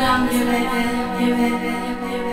Adam, you live baby, you baby, in.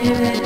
Yeah.